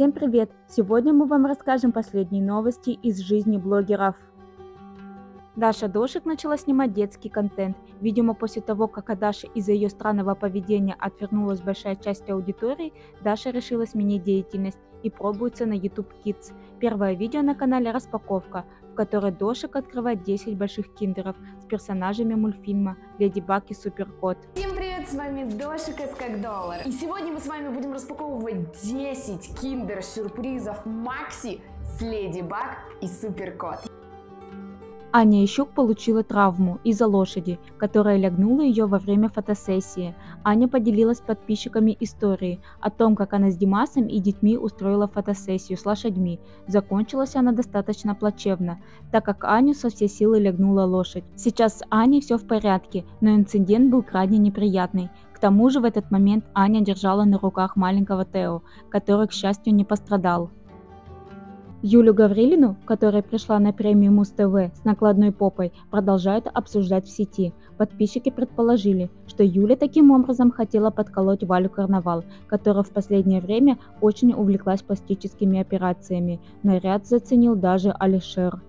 Всем привет! Сегодня мы вам расскажем последние новости из жизни блогеров. Даша Дошик начала снимать детский контент. Видимо, после того, как от Даши из-за ее странного поведения отвернулась большая часть аудитории, Даша решила сменить деятельность и пробуется на YouTube Kids. Первое видео на канале «Распаковка», в которой Дошик открывает 10 больших киндеров с персонажами мультфильма «Леди Баг и Суперкот». Всем привет, с вами Дошик из как доллар. И сегодня мы с вами будем распаковывать 10 киндер-сюрпризов Макси с Леди Баг и Суперкот. Аня Ищук получила травму из-за лошади, которая лягнула ее во время фотосессии. Аня поделилась с подписчиками историей о том, как она с Димасом и детьми устроила фотосессию с лошадьми. Закончилась она достаточно плачевно, так как Аню со всей силы лягнула лошадь. Сейчас с Аней все в порядке, но инцидент был крайне неприятный. К тому же в этот момент Аня держала на руках маленького Тео, который, к счастью, не пострадал. Юлю Гаврилину, которая пришла на премию Муз-ТВ с накладной попой, продолжают обсуждать в сети. Подписчики предположили, что Юля таким образом хотела подколоть Валю Карнавал, которая в последнее время очень увлеклась пластическими операциями. Наряд заценил даже Алишер.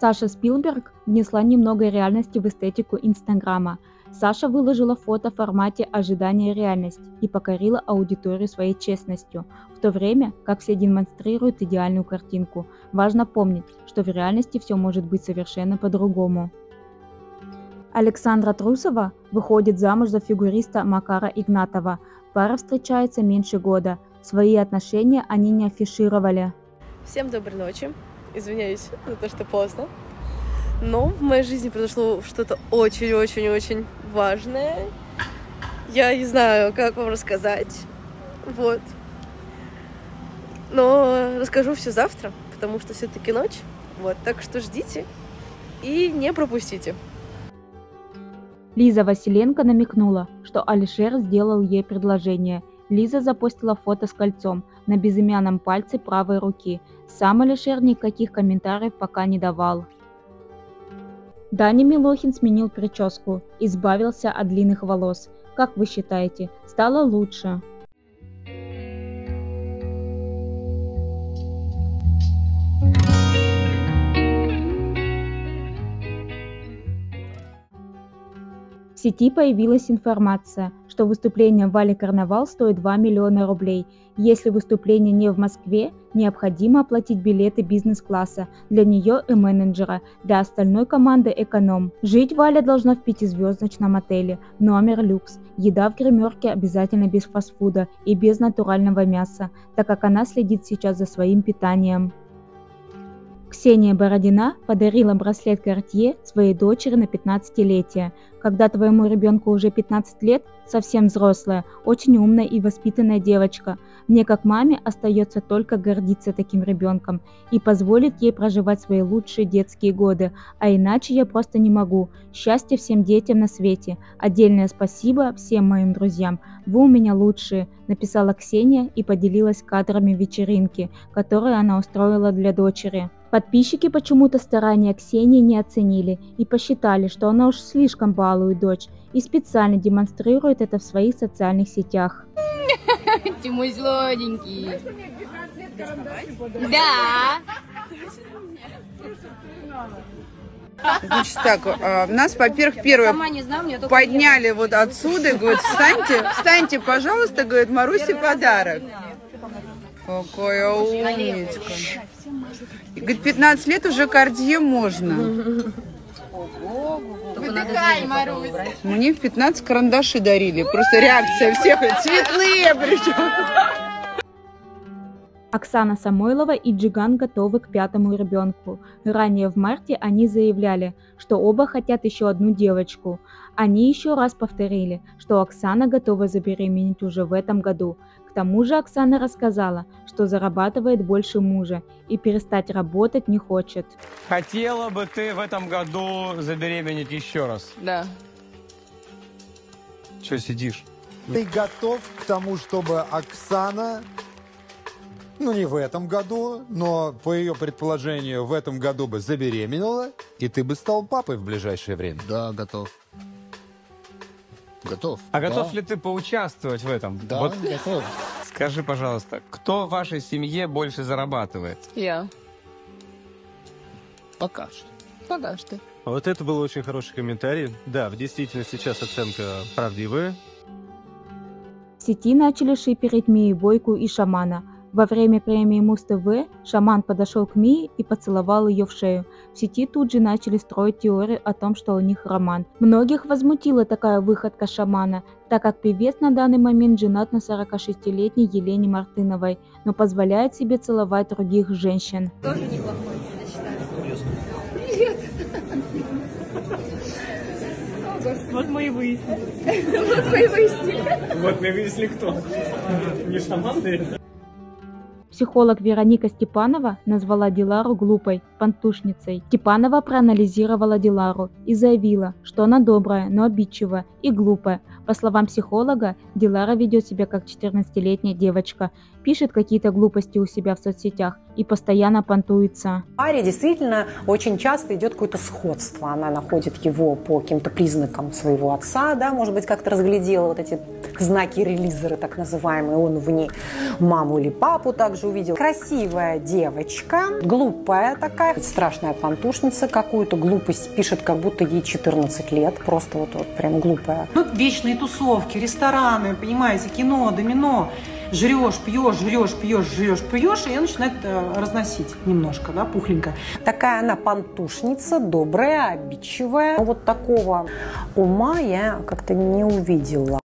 Саша Спилберг внесла немного реальности в эстетику Инстаграма. Саша выложила фото в формате ожидания реальность и покорила аудиторию своей честностью, в то время как все демонстрируют идеальную картинку. Важно помнить, что в реальности все может быть совершенно по-другому. Александра Трусова выходит замуж за фигуриста Макара Игнатова. Пара встречается меньше года. Свои отношения они не афишировали. Всем доброй ночи. Извиняюсь за то, что поздно. Но в моей жизни произошло что-то очень-очень-очень важное. Я не знаю, как вам рассказать. Вот. Но расскажу все завтра, потому что все-таки ночь. Вот, так что ждите и не пропустите. Лиза Василенко намекнула, что Алишер сделал ей предложение – Лиза запостила фото с кольцом на безымянном пальце правой руки. Сам Алишер никаких комментариев пока не давал. Даня Милохин сменил прическу, избавился от длинных волос. Как вы считаете, стало лучше? Сети появилась информация, что выступление Вали Карнавал стоит 2 миллиона рублей. Если выступление не в Москве, необходимо оплатить билеты бизнес-класса для нее и менеджера, для остальной команды эконом. Жить Валя должна в пятизвездочном отеле, номер люкс. Еда в гримерке обязательно без фастфуда и без натурального мяса, так как она следит сейчас за своим питанием. Ксения Бородина подарила браслет Cartier своей дочери на 15-летие. Когда твоему ребенку уже 15 лет, совсем взрослая, очень умная и воспитанная девочка. Мне как маме остается только гордиться таким ребенком и позволить ей проживать свои лучшие детские годы, а иначе я просто не могу. Счастья всем детям на свете. Отдельное спасибо всем моим друзьям. Вы у меня лучшие, написала Ксения и поделилась кадрами вечеринки, которую она устроила для дочери. Подписчики почему-то старания Ксении не оценили и посчитали, что она уж слишком балует дочь и специально демонстрирует это в своих социальных сетях. Ты мой сладенький. Да. Значит так, а, нас, во-первых, первое подняли вот отсюда, говорит, встаньте, встаньте, пожалуйста, говорит, Марусе подарок. Какая умничка. И, говорит, 15 лет уже кардье можно. Выдыхай, Марусь. Мне в 15 карандаши дарили. Просто реакция всех. Цветные причем. Оксана Самойлова и Джиган готовы к пятому ребенку. Ранее в марте они заявляли, что оба хотят еще одну девочку. Они еще раз повторили, что Оксана готова забеременеть уже в этом году. К тому же Оксана рассказала, что зарабатывает больше мужа и перестать работать не хочет. Хотела бы ты в этом году забеременеть еще раз? Да. Че сидишь? Ты готов к тому, чтобы Оксана, ну не в этом году, но по ее предположению в этом году бы забеременела, и ты бы стал папой в ближайшее время? Да, готов. Готов. А готов Да. ли ты поучаствовать в этом? Да, Вот готов. скажи, пожалуйста, кто в вашей семье больше зарабатывает? Я. Пока что. Пока что. Вот это был очень хороший комментарий. Да, в действительности сейчас оценка правдивая. В сети начали шиперить Мию Бойку и Шамана. Во время премии Муз-ТВ Шаман подошел к Мии и поцеловал ее в шею. В сети тут же начали строить теории о том, что у них роман. Многих возмутила такая выходка Шамана, так как певец на данный момент женат на 46-летней Елене Мартыновой, но позволяет себе целовать других женщин. Вот мы выяснили, кто. Не шаман Психолог Вероника Степанова назвала Дилару глупой, пантушницей. Степанова проанализировала Дилару и заявила, что она добрая, но обидчивая и глупая. По словам психолога, Дилара ведет себя как 14-летняя девочка, пишет какие-то глупости у себя в соцсетях и постоянно понтуется. паре действительно очень часто идет какое-то сходство. Она находит его по каким-то признакам своего отца, да, может быть, как-то разглядела вот эти знаки релизеры, так называемые, он в ней маму или папу также увидел. Красивая девочка, глупая такая, страшная пантушница, какую-то глупость пишет, как будто ей 14 лет, просто вот, вот прям глупая. Ну, вечные тусовки, рестораны, понимаете, кино, домино. Жрешь, пьешь, жрешь, пьешь, жрешь, пьешь, и ее начинает э, разносить немножко, да, пухленько. Такая она пантушница, добрая, обидчивая. Но вот такого ума я как-то не увидела.